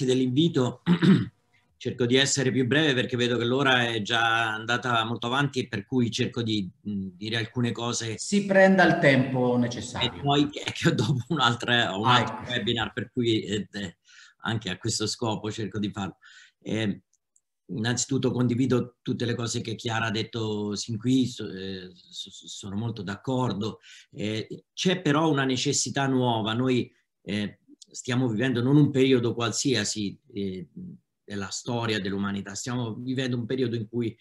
dell'invito. cerco di essere più breve perché vedo che l'ora è già andata molto avanti e per cui cerco di mh, dire alcune cose. Si prenda il tempo necessario. E poi che ho dopo un altro, ah, altro ecco. webinar per cui eh, eh, anche a questo scopo cerco di farlo. Eh, innanzitutto condivido tutte le cose che Chiara ha detto sin qui, eh, sono molto d'accordo. Eh, c'è però una necessità nuova. Noi eh, stiamo vivendo non un periodo qualsiasi eh, della storia dell'umanità, stiamo vivendo un periodo in cui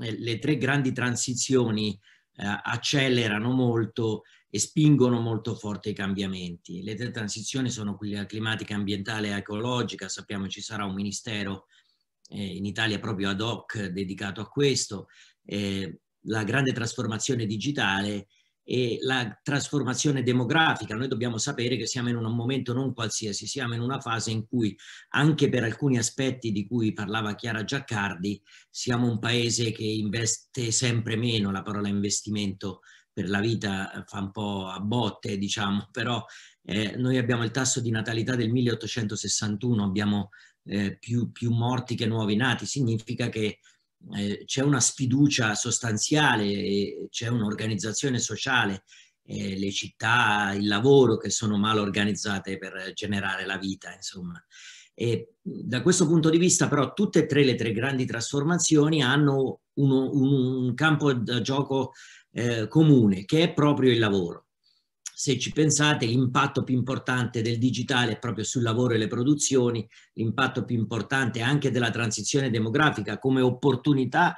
eh, le tre grandi transizioni eh, accelerano molto e spingono molto forte i cambiamenti. Le tre transizioni sono quella climatica, ambientale e ecologica, sappiamo ci sarà un ministero eh, in Italia proprio ad hoc dedicato a questo, eh, la grande trasformazione digitale e la trasformazione demografica. Noi dobbiamo sapere che siamo in un momento non qualsiasi, siamo in una fase in cui anche per alcuni aspetti di cui parlava Chiara Giaccardi, siamo un paese che investe sempre meno, la parola investimento per la vita eh, fa un po' a botte, diciamo, però eh, noi abbiamo il tasso di natalità del 1861, abbiamo eh, più, più morti che nuovi nati, significa che eh, c'è una sfiducia sostanziale, c'è un'organizzazione sociale, eh, le città, il lavoro che sono mal organizzate per generare la vita, insomma. E da questo punto di vista però tutte e tre le tre grandi trasformazioni hanno uno, un, un, campo da gioco eh, comune che è proprio il lavoro se ci pensate, l'impatto più importante del digitale è proprio sul lavoro e le produzioni, l'impatto più importante anche della transizione demografica come opportunità,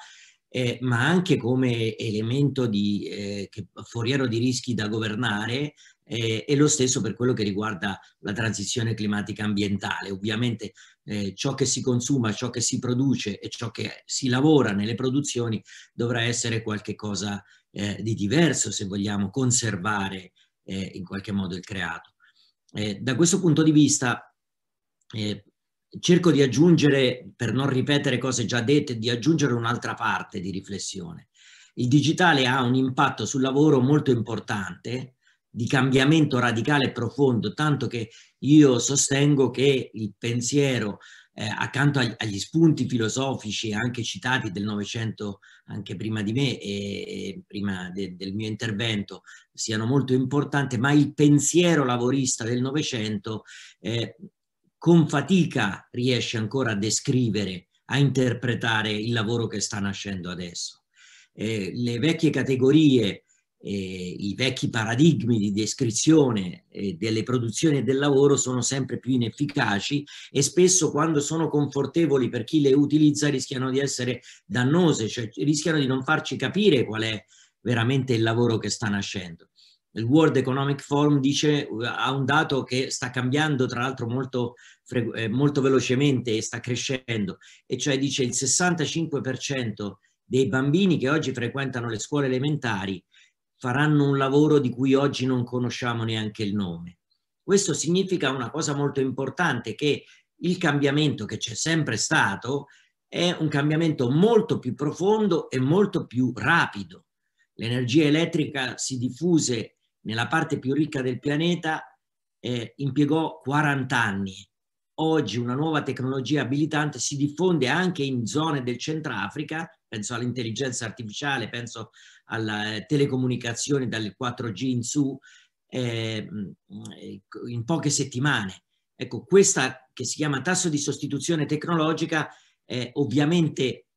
eh, ma anche come elemento di, eh, foriero di rischi da governare eh, e lo stesso per quello che riguarda la transizione climatica ambientale. Ovviamente eh, ciò che si consuma, ciò che si produce e ciò che si lavora nelle produzioni dovrà essere qualcosa eh, di diverso se vogliamo conservare eh, in qualche modo il creato. Eh, da questo punto di vista eh, cerco di aggiungere, per non ripetere cose già dette, di aggiungere un'altra parte di riflessione. Il digitale ha un impatto sul lavoro molto importante, di cambiamento radicale e profondo, tanto che io sostengo che il pensiero eh, accanto agli, agli, spunti filosofici anche citati del Novecento, anche prima di me e, e prima de, del mio intervento, siano molto importanti, ma il pensiero lavorista del Novecento eh, con fatica riesce ancora a descrivere, a interpretare il lavoro che sta nascendo adesso. Eh, le vecchie categorie eh, i vecchi paradigmi di descrizione eh, delle produzioni e del lavoro sono sempre più inefficaci e spesso quando sono confortevoli per chi le utilizza rischiano di essere dannose, cioè rischiano di non farci capire qual è veramente il lavoro che sta nascendo. Il World Economic Forum dice, ha un dato che sta cambiando tra l'altro molto, eh, molto velocemente e sta crescendo, e cioè dice il 65% dei bambini che oggi frequentano le scuole elementari faranno un lavoro di cui oggi non conosciamo neanche il nome. Questo significa una cosa molto importante, che il cambiamento che c'è sempre stato è un cambiamento molto più profondo e molto più rapido. L'energia elettrica si diffuse nella parte più ricca del pianeta, eh, impiegò 40 anni. Oggi una nuova tecnologia abilitante si diffonde anche in zone del Centrafrica, penso all'intelligenza artificiale, penso alle telecomunicazioni dalle 4G in su eh, in poche settimane. Ecco, questa che si chiama tasso di sostituzione tecnologica eh, ovviamente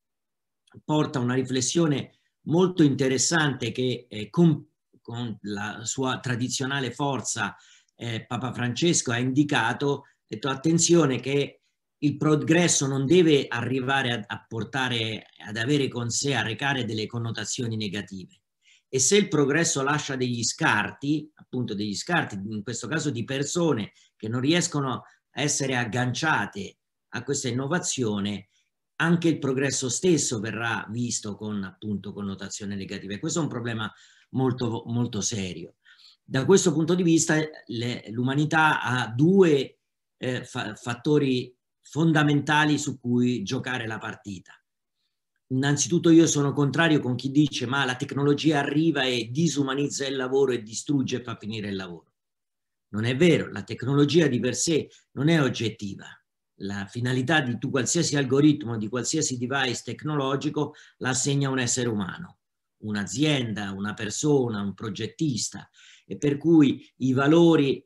porta a una riflessione molto interessante che eh, con, con, la sua tradizionale forza eh, Papa Francesco ha indicato, detto attenzione che il progresso non deve arrivare a, a portare ad avere con sé, a recare delle connotazioni negative. E se il progresso lascia degli scarti, appunto degli scarti, in questo caso di persone che non riescono a essere agganciate a questa innovazione, anche il progresso stesso verrà visto con appunto connotazioni negative. Questo è un problema molto, molto serio. Da questo punto di vista l'umanità ha due eh, fa fattori fondamentali su cui giocare la partita. Innanzitutto io sono contrario con chi dice ma la tecnologia arriva e disumanizza il lavoro e distrugge e fa finire il lavoro. Non è vero, la tecnologia di per sé non è oggettiva. la finalità di tu, qualsiasi algoritmo, di qualsiasi device tecnologico, la assegna un essere umano, un'azienda, una persona, un progettista, e per cui i valori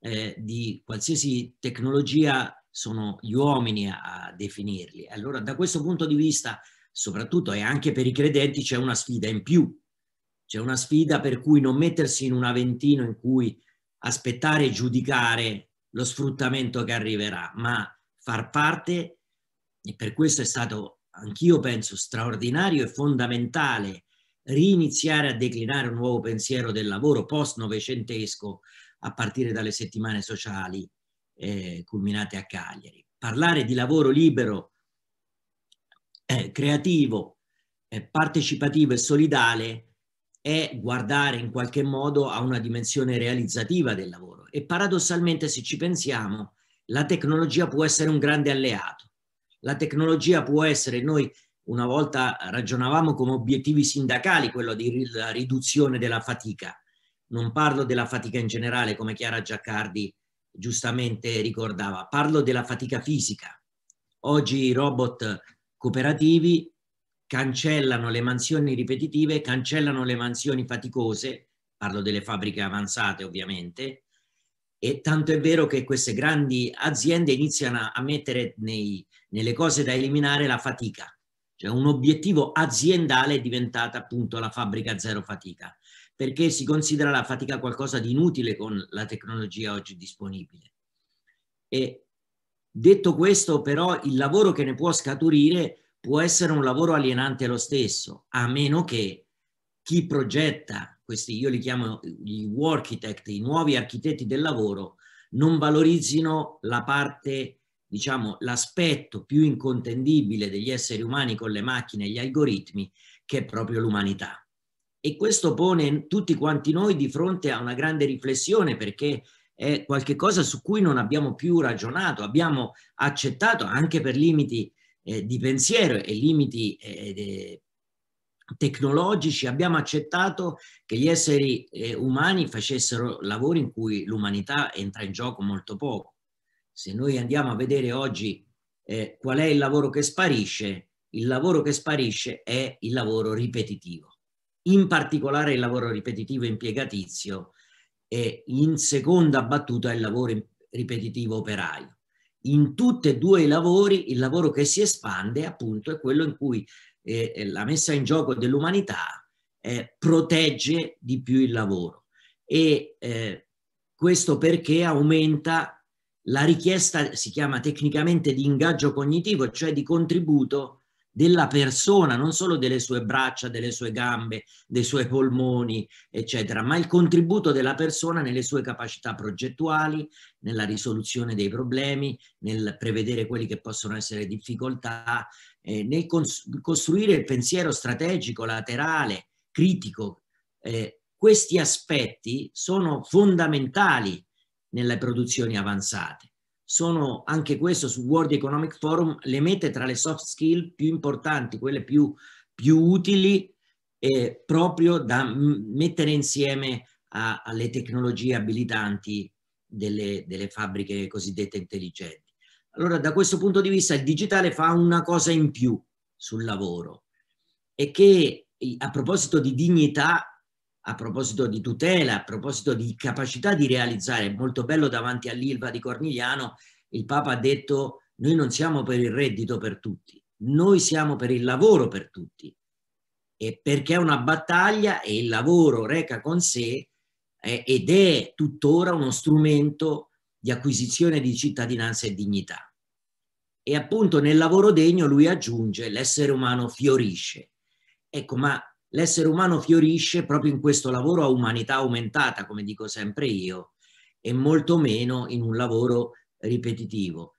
eh, di qualsiasi tecnologia sono gli uomini a, definirli. Allora, da questo punto di vista, soprattutto e anche per i credenti, c'è una sfida in più. C'è una sfida per cui non mettersi in un aventino in cui aspettare e giudicare lo sfruttamento che arriverà, ma far parte, e per questo è stato, anch'io penso, straordinario e fondamentale riniziare a declinare un nuovo pensiero del lavoro post-novecentesco a partire dalle settimane sociali eh, culminate a Cagliari. Parlare di lavoro libero, eh, creativo, eh, partecipativo e solidale è guardare in qualche modo a una dimensione realizzativa del lavoro e paradossalmente se ci pensiamo la tecnologia può essere un grande alleato. La tecnologia può essere, noi una volta ragionavamo come obiettivi sindacali quello di riduzione della fatica. Non parlo della fatica in generale come Chiara Giaccardi giustamente ricordava, parlo della fatica fisica. Oggi i robot cooperativi cancellano le mansioni ripetitive, cancellano le mansioni faticose, parlo delle fabbriche avanzate ovviamente, e tanto è vero che queste grandi aziende iniziano a mettere nei, nelle cose da eliminare la fatica. Cioè un obiettivo aziendale è diventata appunto la fabbrica zero fatica, perché si considera la fatica qualcosa di inutile con la tecnologia oggi disponibile. E detto questo, però, il lavoro che ne può scaturire può essere un lavoro alienante lo stesso, a meno che chi progetta, questi io li chiamo gli workitect, i nuovi architetti del lavoro, non valorizzino la parte, diciamo, l'aspetto più incontendibile degli esseri umani con le macchine e gli algoritmi, che è proprio l'umanità. E questo pone tutti quanti noi di fronte a una grande riflessione perché è qualcosa su cui non abbiamo più ragionato, abbiamo accettato anche per limiti eh, di pensiero e limiti eh, tecnologici abbiamo accettato che gli esseri eh, umani facessero lavori in cui l'umanità entra in gioco molto poco. Se noi andiamo a vedere oggi eh, qual è il lavoro che sparisce, il lavoro che sparisce è il lavoro ripetitivo, in particolare il lavoro ripetitivo impiegatizio e in seconda battuta il lavoro ripetitivo operaio in tutti e due i lavori, il lavoro che si espande appunto è quello in cui eh, eh, la messa in gioco dell'umanità eh, protegge di più il lavoro. E eh, questo perché aumenta la richiesta, si chiama tecnicamente di ingaggio cognitivo, cioè di contributo della persona, non solo delle sue braccia, delle sue gambe, dei suoi polmoni, eccetera, ma il contributo della persona nelle sue capacità progettuali, nella risoluzione dei problemi, nel prevedere quelli che possono essere difficoltà, eh, nel costruire il pensiero strategico, laterale, critico. Eh, questi aspetti sono fondamentali nelle produzioni avanzate sono anche questo su World Economic Forum le mette tra le soft skill più importanti, quelle più, più utili eh, proprio da mettere insieme a, alle tecnologie abilitanti delle, delle fabbriche cosiddette intelligenti. Allora da questo punto di vista il digitale fa una cosa in più sul lavoro e che a proposito di dignità a proposito di tutela, a proposito di capacità di realizzare, molto bello davanti all'Ilva di Cornigliano, il Papa ha detto noi non siamo per il reddito per tutti, noi siamo per il lavoro per tutti. E perché è una battaglia e il lavoro reca con sé eh, ed è tuttora uno strumento di acquisizione di cittadinanza e dignità. E appunto nel lavoro degno lui aggiunge l'essere umano fiorisce. Ecco, ma l'essere umano fiorisce proprio in questo lavoro a umanità aumentata, come dico sempre io, e molto meno in un lavoro ripetitivo.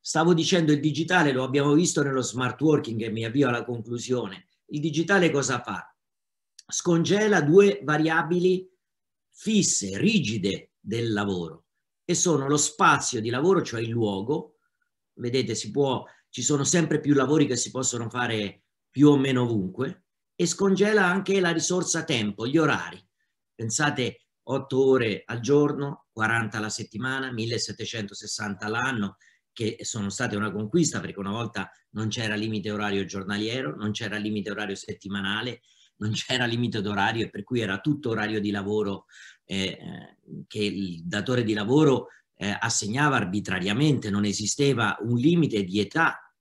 Stavo dicendo il digitale, lo abbiamo visto nello smart working e mi avvio alla conclusione. Il digitale cosa fa? Scongela due variabili fisse, rigide del lavoro e sono lo spazio di lavoro, cioè il luogo. Vedete, si può, ci sono sempre più lavori che si possono fare più o meno ovunque e scongela anche la risorsa tempo, gli orari. Pensate 8 ore al giorno, 40 alla settimana, 1760 all'anno, che sono state una conquista perché una volta non c'era limite orario giornaliero, non c'era limite orario settimanale, non c'era limite d'orario e per cui era tutto orario di lavoro eh, eh, che il datore di lavoro eh, assegnava arbitrariamente, non esisteva un limite di età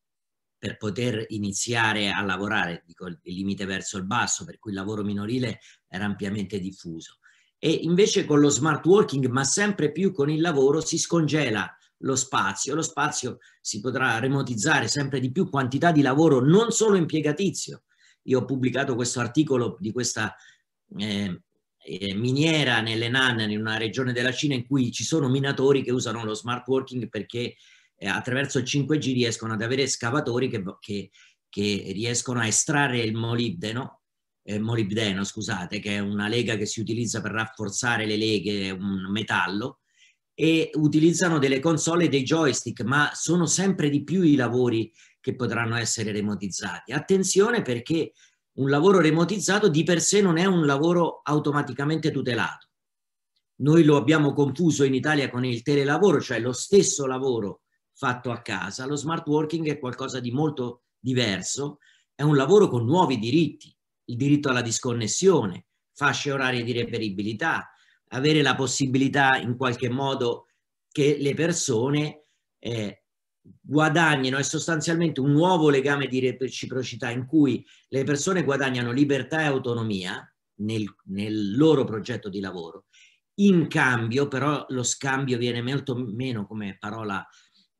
per poter iniziare a lavorare, dico il limite verso il basso, per cui il lavoro minorile era ampiamente diffuso. E invece con lo smart working, ma sempre più con il lavoro, si scongela lo spazio, lo spazio si potrà remotizzare sempre di più quantità di lavoro non solo impiegatizio. Io ho pubblicato questo articolo di questa eh, eh, miniera nell'Enan, in una regione della Cina in cui ci sono minatori che usano lo smart working perché eh, attraverso il 5G riescono ad avere scavatori che, che, che riescono a estrarre il molibdeno, eh, molibdeno scusate, che è una lega che si utilizza per rafforzare le leghe, un metallo, e utilizzano delle console e dei joystick, ma sono sempre di più i lavori che potranno essere remotizzati. Attenzione perché un lavoro remotizzato di per sé non è un lavoro automaticamente tutelato. Noi lo abbiamo confuso in Italia con il telelavoro, cioè lo stesso lavoro fatto a casa. Lo smart working è qualcosa di molto diverso, è un lavoro con nuovi diritti, il diritto alla disconnessione, fasce orarie di reperibilità, avere la possibilità in qualche modo che le persone eh, guadagnino è sostanzialmente un nuovo legame di reciprocità in cui le persone guadagnano libertà e autonomia nel, nel loro progetto di lavoro. In cambio, però, lo scambio viene molto meno come parola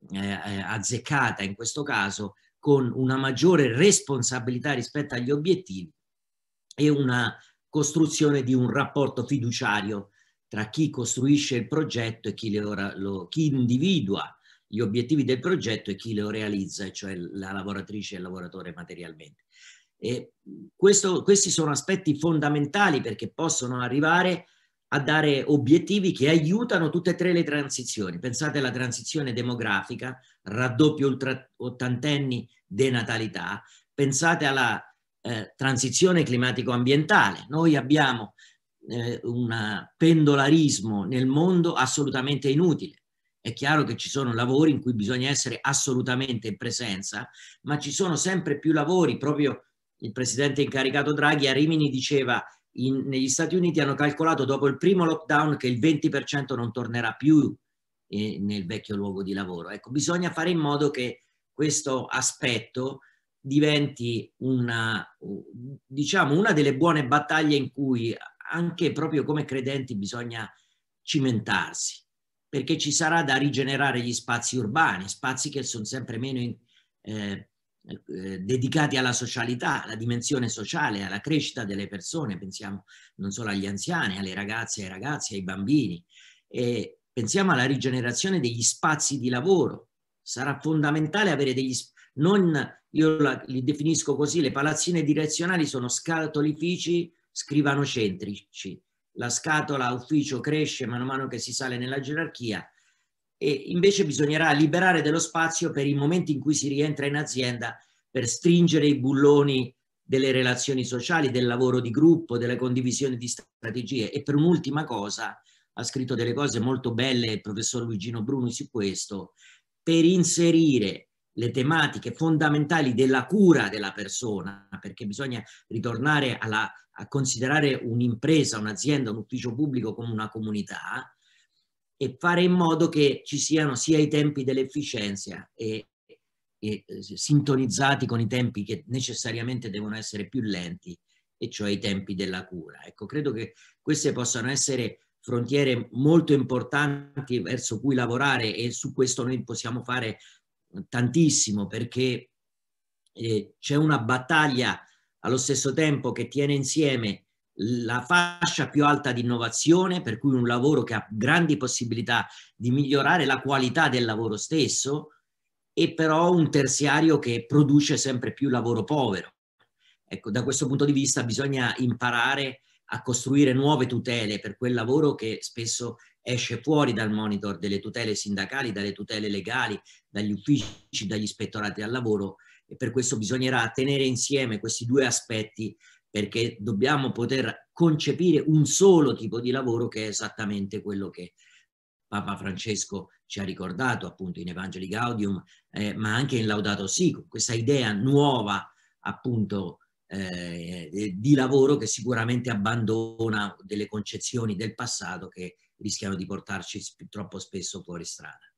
eh, eh, azzeccata in questo caso, con una maggiore responsabilità rispetto agli obiettivi e una costruzione di un rapporto fiduciario tra chi costruisce il progetto e chi, lo, chi individua gli obiettivi del progetto e chi lo realizza, cioè la lavoratrice e il lavoratore materialmente. Questo, questi sono aspetti fondamentali perché possono arrivare a dare obiettivi che aiutano tutte e tre le transizioni. Pensate alla transizione demografica, raddoppio ultra ottantenni, denatalità. Pensate alla eh, transizione climatico-ambientale. Noi abbiamo eh, un pendolarismo nel mondo assolutamente inutile è chiaro che ci sono lavori in cui bisogna essere assolutamente in presenza, ma ci sono sempre più lavori, proprio il presidente incaricato Draghi a Rimini diceva in, negli Stati Uniti hanno calcolato dopo il primo lockdown che il 20% non tornerà più eh, nel vecchio luogo di lavoro. Ecco, bisogna fare in modo che questo aspetto diventi una, diciamo, una delle buone battaglie in cui anche proprio come credenti bisogna cimentarsi perché ci sarà da rigenerare gli spazi urbani, spazi che sono sempre meno in, eh, eh, dedicati alla socialità, alla dimensione sociale, alla crescita delle persone, pensiamo non solo agli anziani, alle ragazze, ai ragazzi, ai bambini, e pensiamo alla rigenerazione degli spazi di lavoro. Sarà fondamentale avere degli non io la, li definisco così, le palazzine direzionali sono scatolifici scrivanocentrici, la scatola ufficio cresce man mano che si sale nella gerarchia e invece bisognerà liberare dello spazio per i momenti in cui si rientra in azienda per stringere i bulloni delle relazioni sociali, del lavoro di gruppo, delle condivisioni di strategie. E per un'ultima cosa, ha scritto delle cose molto belle il professor Luigino Bruni su questo, per inserire le tematiche fondamentali della cura della persona, perché bisogna ritornare alla, a considerare un'impresa, un'azienda, un ufficio pubblico come una comunità e fare in modo che ci siano sia i tempi dell'efficienza e, e eh, sintonizzati con i tempi che necessariamente devono essere più lenti, e cioè i tempi della cura. Ecco, credo che queste possano essere frontiere molto importanti verso cui lavorare e su questo noi possiamo fare tantissimo perché eh, c'è una battaglia allo stesso tempo che tiene insieme la fascia più alta di innovazione, per cui un lavoro che ha grandi possibilità di migliorare la qualità del lavoro stesso, e però un terziario che produce sempre più lavoro povero. Ecco, da questo punto di vista bisogna imparare a costruire nuove tutele per quel lavoro che spesso esce fuori dal monitor delle tutele sindacali, dalle tutele legali, dagli uffici, dagli ispettorati al lavoro e per questo bisognerà tenere insieme questi due aspetti perché dobbiamo poter concepire un solo tipo di lavoro che è esattamente quello che Papa Francesco ci ha ricordato appunto in Evangeli Gaudium, eh, ma anche in Laudato Si, questa idea nuova appunto eh, di lavoro che sicuramente abbandona delle concezioni del passato che rischiano di portarci troppo spesso fuori strada.